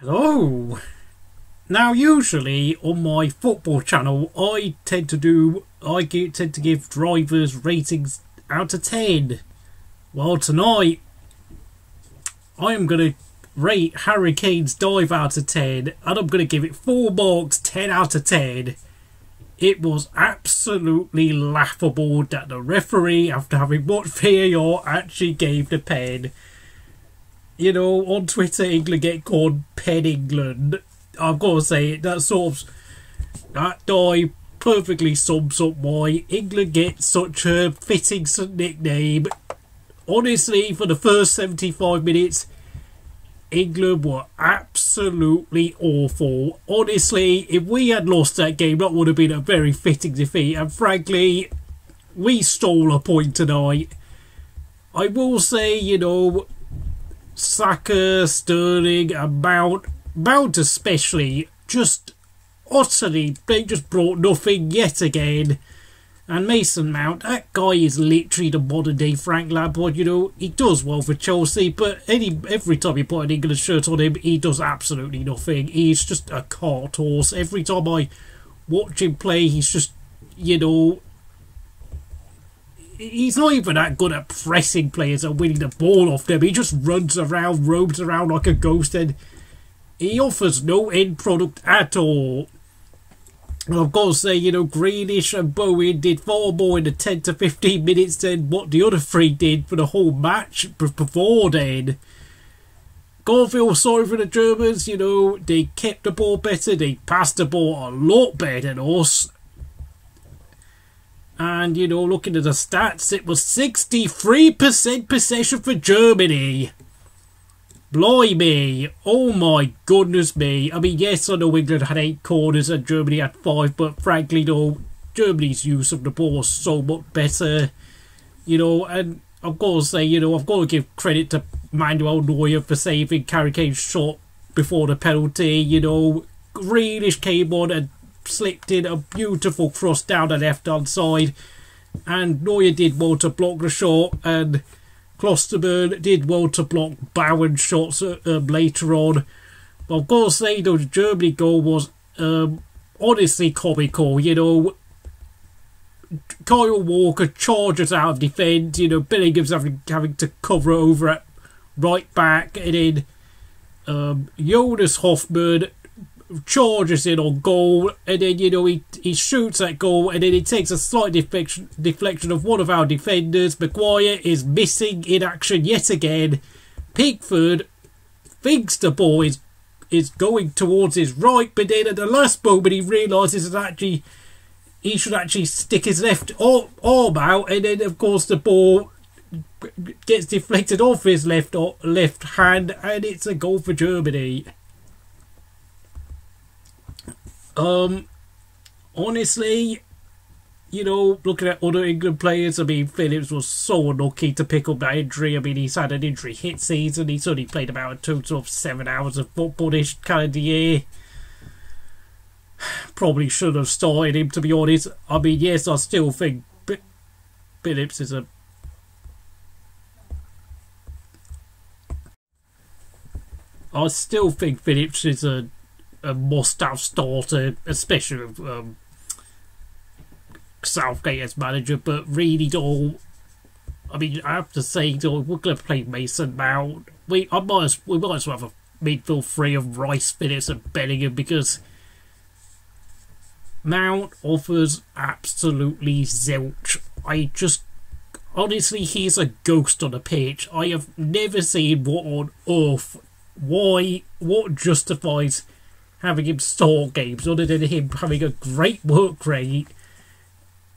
Hello. Now, usually on my football channel, I tend to do I get, tend to give drivers ratings out of ten. Well, tonight I am going to rate Harry Kane's dive out of ten, and I'm going to give it four marks, ten out of ten. It was absolutely laughable that the referee, after having watched VAR, actually gave the pen. You know, on Twitter, England get called Pen England. I've got to say, that sort of that dive perfectly sums up why England gets such a fitting nickname. Honestly, for the first 75 minutes, England were absolutely awful. Honestly, if we had lost that game, that would have been a very fitting defeat. And frankly, we stole a point tonight. I will say, you know, Saka, Sterling, and Mount, Mount especially, just utterly, they just brought nothing yet again. And Mason Mount, that guy is literally the modern day Frank Lampard. You know, he does well for Chelsea, but any every time you put an England shirt on him, he does absolutely nothing. He's just a cart horse. Every time I watch him play, he's just, you know, he's not even that good at pressing players and winning the ball off them. He just runs around, roams around like a ghost, and he offers no end product at all. I've to say, you know, Grealish and Bowen did far more in the 10 to 15 minutes than what the other three did for the whole match before then. Feel sorry for the Germans, you know, they kept the ball better, they passed the ball a lot better than us. And, you know, looking at the stats, it was 63% possession for Germany. Blimey! Oh my goodness me! I mean, yes, I know England had eight corners and Germany had five, but frankly, though, Germany's use of the ball was so much better. You know, and I've got to say, you know, I've got to give credit to Manuel Neuer for saving Harry Kane's shot before the penalty. You know, Grealish came on and slipped in a beautiful cross down the left hand side, and Neuer did well to block the shot and. Klostermann did well to block Bowen's shots um, later on. But I've got to the Germany goal was um, honestly comical. You know, Kyle Walker charges out of defence. You know, Bellingham's having, having to cover over at right back. And then um, Jonas Hofmann charges in on goal, and then you know he he shoots that goal, and then it takes a slight deflection deflection of one of our defenders. Maguire is missing in action yet again. Pickford thinks the ball is is going towards his right, but then at the last moment he realises that actually he should actually stick his left arm out, and then of course the ball gets deflected off his left left hand, and it's a goal for Germany. Um, honestly, you know, looking at other England players, I mean, Phillips was so unlucky to pick up that injury. I mean, he's had an injury hit season. He's only played about a total of seven hours of football this calendar year. Probably should have started him, to be honest. I mean, yes, I still think Phillips is a I still think Phillips is a a must-have starter, especially um, Southgate as manager. But really, though, I mean, I have to say, though, we're going to play Mason Mount. We, I might, as, we might as well have a midfield three of Rice, Phillips, and Bellingham because Mount offers absolutely zilch. I just honestly, he's a ghost on the pitch. I have never seen what on earth, why, what justifies having him start games other than him having a great work rate.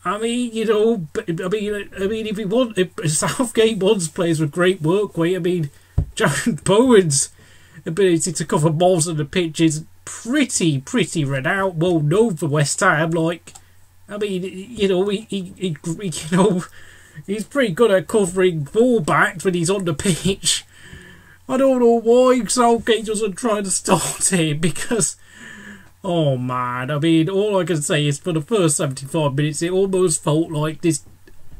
I mean, you know, I mean, I mean, if he want, if Southgate wants players with great work rate, I mean, Jarrod Bowen's ability to cover balls on the pitch is pretty, pretty renowned, well known for West Ham. Like, I mean, you know, he, he, he you know, he's pretty good at covering fullbacks when he's on the pitch. I don't know why Southgate doesn't try to start him because, oh man, I mean, all I can say is for the first 75 minutes, it almost felt like this.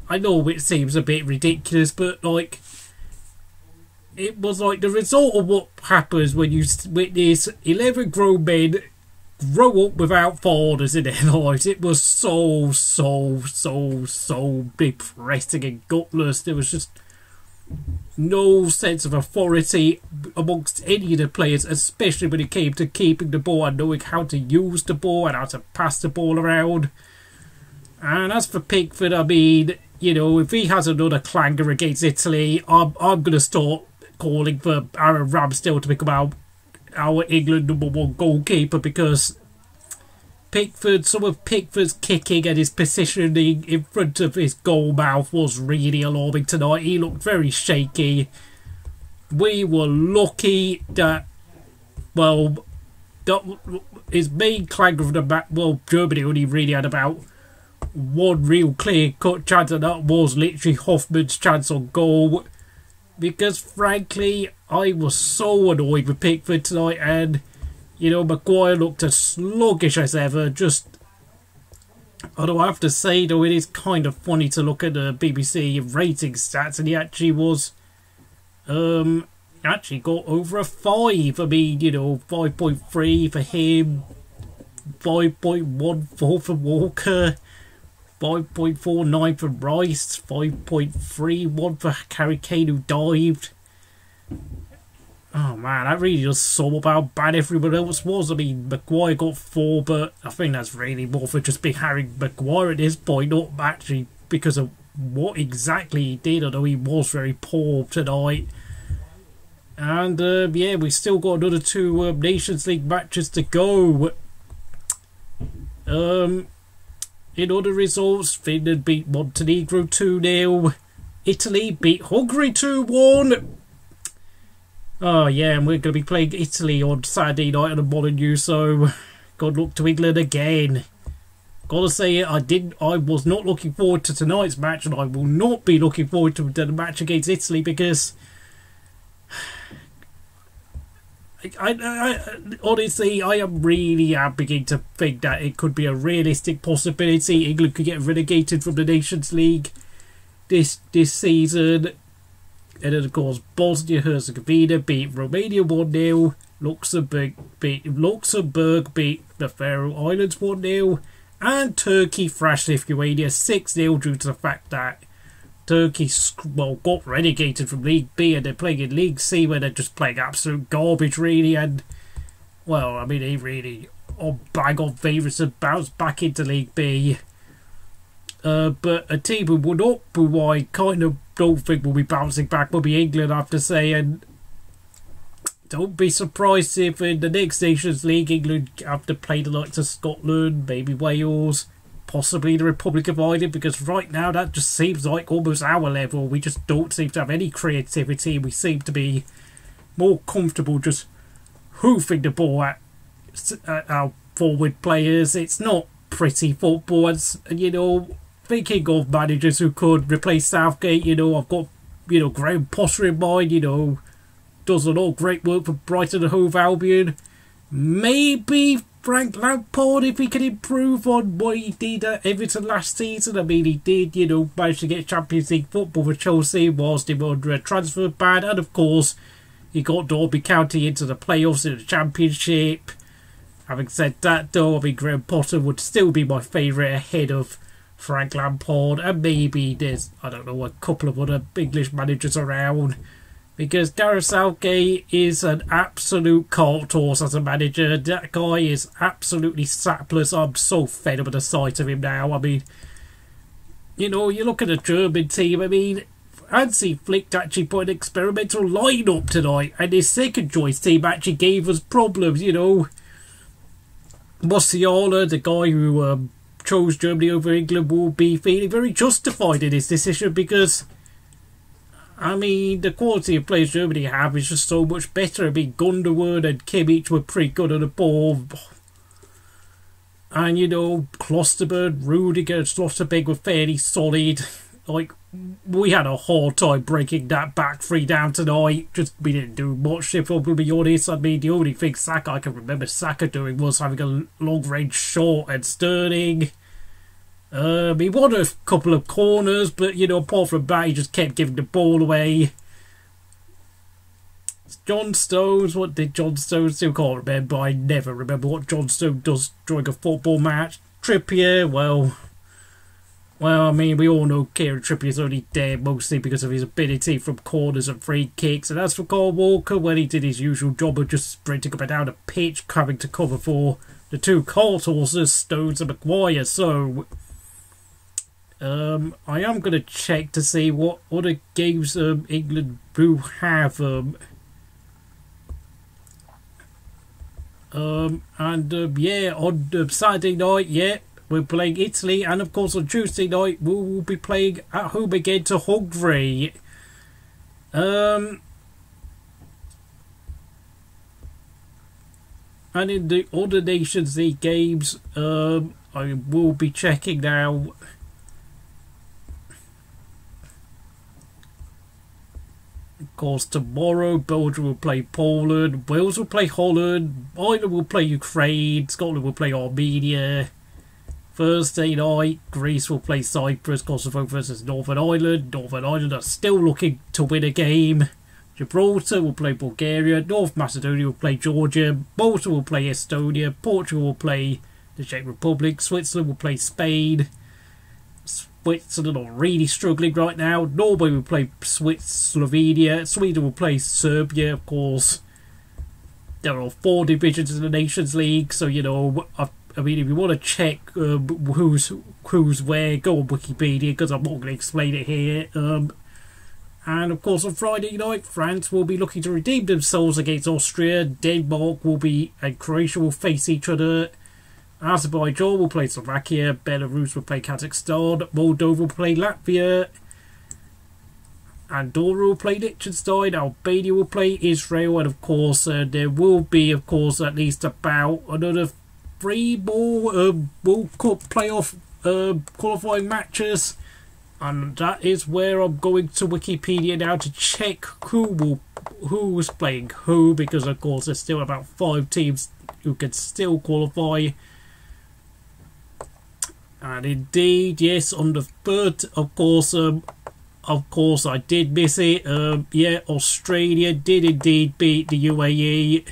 I know it seems a bit ridiculous, but like, it was like the result of what happens when you witness 11 grown men grow up without fathers in their lives. It was so, so, so, so depressing and gutless. There was just no sense of authority amongst any of the players, especially when it came to keeping the ball and knowing how to use the ball and how to pass the ball around. And as for Pickford, I mean, you know, if he has another clanger against Italy, I'm, I'm going to start calling for Aaron Ramsdale to become our, our England number one goalkeeper because Pickford, some of Pickford's kicking and his positioning in front of his goal mouth was really alarming tonight. He looked very shaky. We were lucky that, well, that his main clanger of the back, well, Germany only really had about one real clear cut chance, and that was literally Hofmann's chance on goal. Because frankly, I was so annoyed with Pickford tonight, and you know, Maguire looked as sluggish as ever. Just, although I have to say, though, it is kind of funny to look at the BBC rating stats, and he actually was, um, actually got over a five. I mean, you know, five point three for him, five point one four for Walker. 5.49 for Rice, 5.31 for Harry Kane who dived, Oh man, that really just sum up how bad everyone else was. I mean, Maguire got four, but I think that's really more for just being Harry Maguire at this point, not actually because of what exactly he did, although he was very poor tonight. And uh, yeah, we still got another two um, Nations League matches to go. Um, in other results, Finland beat Montenegro 2 0. Italy beat Hungary 2 1. Oh yeah, and we're going to be playing Italy on Saturday night at the Molineux, so good luck to England again. Gotta say I did. I was not looking forward to tonight's match, and I will not be looking forward to the match against Italy because I, I, I, honestly, I am really am beginning to think that it could be a realistic possibility. England could get relegated from the Nations League this this season. And then, of course, Bosnia Herzegovina beat Romania 1 0. Luxembourg beat, Luxembourg beat the Faroe Islands 1 0. And Turkey thrashed Lithuania 6 0 due to the fact that Turkey well, got relegated from League B and they're playing in League C where they're just playing absolute garbage, really. And, well, I mean, they really oh, bang on favourites to bounce back into League B. Uh, but a team who would not, who I kind of don't think will be bouncing back will be England, I have to say. And don't be surprised if in the next Nations League England have to play the likes of Scotland, maybe Wales, possibly the Republic of Ireland, because right now that just seems like almost our level. We just don't seem to have any creativity. We seem to be more comfortable just hoofing the ball at, at our forward players. It's not pretty football, and you know thinking of managers who could replace Southgate, you know, I've got, you know, Graham Potter in mind, you know, does a lot of great work for Brighton and Hove Albion. Maybe Frank Lampard, if he can improve on what he did at Everton last season. I mean, he did, you know, manage to get Champions League football for Chelsea whilst he was under a transfer ban. And of course, he got Derby County into the playoffs in the Championship. Having said that, though, I mean, Graham Potter would still be my favourite ahead of Frank Lampard, and maybe there's, I don't know, a couple of other English managers around. Because Gareth Southgate is an absolute cart horse as a manager. That guy is absolutely sapless. I'm so fed up with the sight of him now. I mean, you know, you look at the German team, I mean, Hansi Flick actually put an experimental lineup tonight, and his second choice team actually gave us problems, you know. Musiala, the guy who um, chose Germany over England will be feeling very justified in his decision because, I mean, the quality of players Germany have is just so much better. I mean, Gundogan and Kimmich were pretty good on the ball. And, you know, Klostermann, Rudiger, Schlotterbeck were fairly solid. Like, we had a hard time breaking that back three down tonight. Just, we didn't do much, if I'm be honest. I mean, the only thing Saka I can remember Saka doing was having a long range shot at Sterling. Um, he won a couple of corners, but, you know, apart from that, he just kept giving the ball away. John Stones, what did John Stones do? Can't remember. I never remember what John Stones does during a football match. Trippier, well, well, I mean, we all know Kieran Trippier's only there mostly because of his ability from corners and free kicks. And as for Kyle Walker, when he did his usual job of just sprinting up and down the pitch, coming to cover for the two cult horses, Stones and Maguire, So, um, I am going to check to see what other games um, England do have. Um, um, and um, yeah, on um, Saturday night, yeah, we're playing Italy, and of course on Tuesday night we will be playing at home again to Hungary. Um, and in the other Nations League games, um, I will be checking now. Of course, tomorrow Belgium will play Poland, Wales will play Holland, Ireland will play Ukraine, Scotland will play Armenia. Thursday night, Greece will play Cyprus, Kosovo versus Northern Ireland. Northern Ireland are still looking to win a game. Gibraltar will play Bulgaria, North Macedonia will play Georgia, Malta will play Estonia, Portugal will play the Czech Republic, Switzerland will play Spain. Switzerland are really struggling right now. Norway will play Slovenia, Sweden will play Serbia, of course. There are four divisions in the Nations League, so you know, I've I mean, if you want to check um, who's who's where, go on Wikipedia because I'm not going to explain it here. Um, and of course, on Friday night, France will be looking to redeem themselves against Austria. Denmark will be and Croatia will face each other. Azerbaijan will play Slovakia. Belarus will play Kazakhstan. Moldova will play Latvia. Andorra will play Liechtenstein. Albania will play Israel. And of course, uh, there will be, of course, at least about another three more uh, World Cup playoff uh, qualifying matches, and that is where I'm going to Wikipedia now to check who will who's playing who because of course there's still about five teams who can still qualify. And indeed, yes, on the third, of course, um, of course, I did miss it. Um, yeah, Australia did indeed beat the UAE.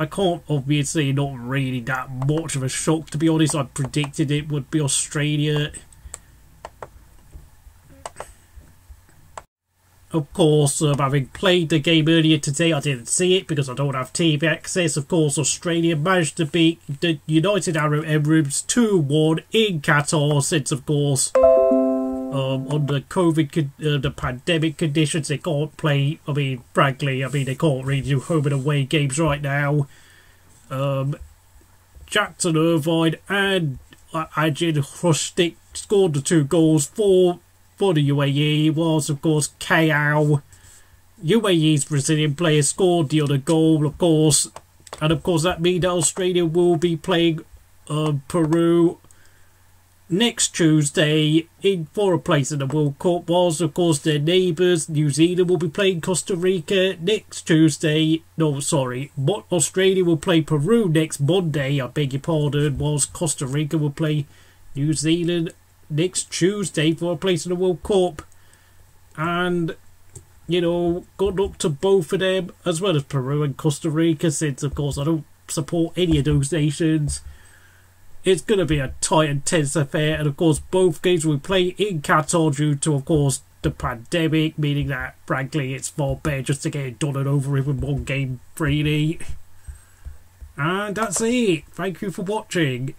I can't obviously not really that much of a shock to be honest. I predicted it would be Australia. Of course, um, having played the game earlier today, I didn't see it because I don't have TV access. Of course, Australia managed to beat the United Arab Emirates 2 1 in Qatar, since, of course, um, under COVID, uh, the pandemic conditions, they can't play. I mean, frankly, I mean, they can't really do home and away games right now. Um, Jackson Irvine and uh, Ajin scored the two goals for for the UAE. Was of course Caio. UAE's Brazilian player scored the other goal, of course, and of course that means that Australia will be playing uh, Peru next Tuesday in for a place in the World Cup was of course their neighbours New Zealand will be playing Costa Rica next Tuesday. No sorry but Australia will play Peru next Monday I beg your pardon was Costa Rica will play New Zealand next Tuesday for a place in the World Cup. And you know good luck to both of them as well as Peru and Costa Rica since of course I don't support any of those nations it's going to be a tight and tense affair, and of course, both games will play in Qatar due to, of course, the pandemic, meaning that, frankly, it's far better just to get it done and over with in one game freely. And that's it. Thank you for watching.